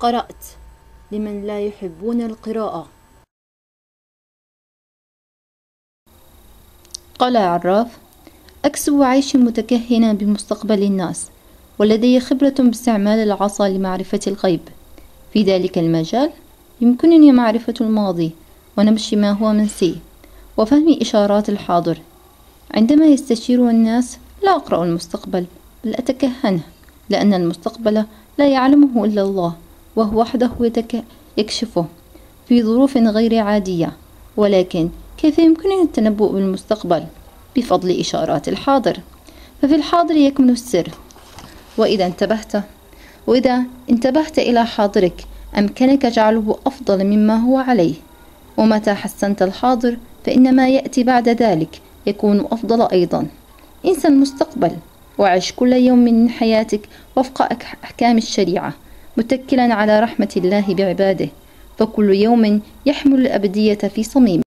قرأت لمن لا يحبون القراءة. قال عراف أكسب عيشي متكهنا بمستقبل الناس ولدي خبرة باستعمال العصا لمعرفة الغيب. في ذلك المجال يمكنني معرفة الماضي ونبش ما هو منسي وفهم إشارات الحاضر. عندما يستشير الناس لا أقرأ المستقبل بل أتكهنه لأن المستقبل لا يعلمه إلا الله. وهو وحده يكشفه في ظروف غير عادية ولكن كيف يمكنني التنبؤ بالمستقبل؟ بفضل إشارات الحاضر. ففي الحاضر يكمن السر. وإذا انتبهت وإذا انتبهت إلى حاضرك أمكنك جعله أفضل مما هو عليه. ومتى حسنت الحاضر فإن ما يأتي بعد ذلك يكون أفضل أيضا. انسى المستقبل وعش كل يوم من حياتك وفق أحكام الشريعة. متكلا على رحمة الله بعباده فكل يوم يحمل الأبدية في صميم